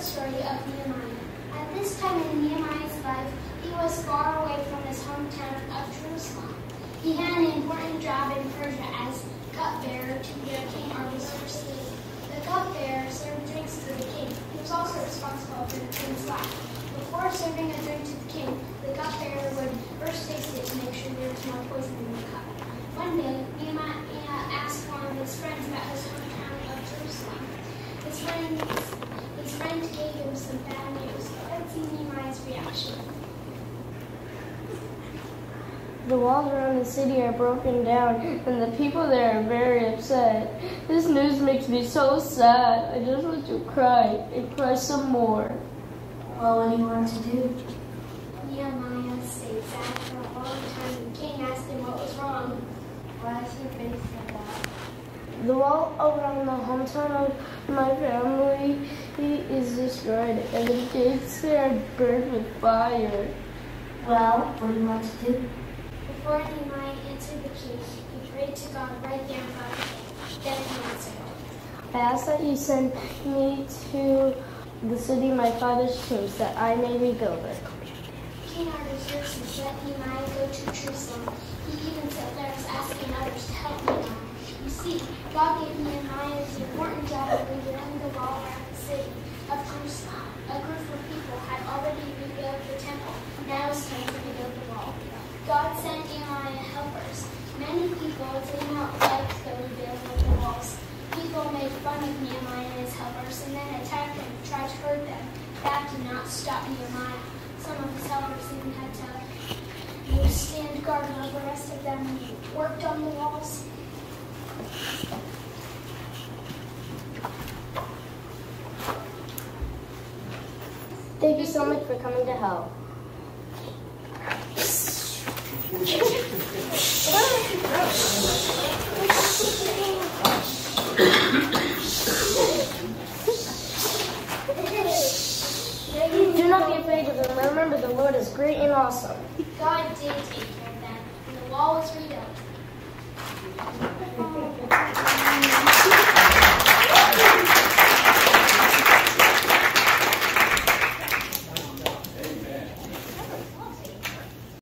the story of Nehemiah. At this time in Nehemiah's life, he was far away from his hometown of Jerusalem. He had an important job in Persia as cupbearer to the king Artaxerxes. The cupbearer served drinks to the king. He was also responsible for the king's life. Before serving a drink to the king, the cupbearer would first taste it to make sure there was no poison in the cup. One day, Nehemiah asked one of his friends about his hometown of Jerusalem. His friend, his friend gave some bad news. Let's see Nehemiah's reaction. The walls around the city are broken down, and the people there are very upset. This news makes me so sad. I just want to cry and cry some more. Well, what do you want to do? Nehemiah stayed sad for a long time. The king asked him what was wrong. Why is your face like that? The wall around the hometown of my family is destroyed, and the gates there are burned with fire. Well, what do you want to do? Before Nehemiah answered the king, he prayed to God right there in front of him. Then he answered. I ask that you send me to the city my father's chose, that I may rebuild it. King Artaxerxes let Nehemiah go to Jerusalem. He even sent letters asking others to help Nehemiah. You see, God gave Nehemiah the important job of rebuilding the wall around the city of Jerusalem. A group of people had already rebuilt the temple. Now it's time to rebuild the wall. God sent Nehemiah helpers. Many people did not like the rebuilding of the walls. People made fun of Nehemiah and his helpers and then attacked him, tried to hurt them. That did not stop Nehemiah. Some of his helpers even had to stand guard while the rest of them worked on the walls. Thank you so much for coming to help. Do not be afraid of them. Remember, the Lord is great and awesome. God did take care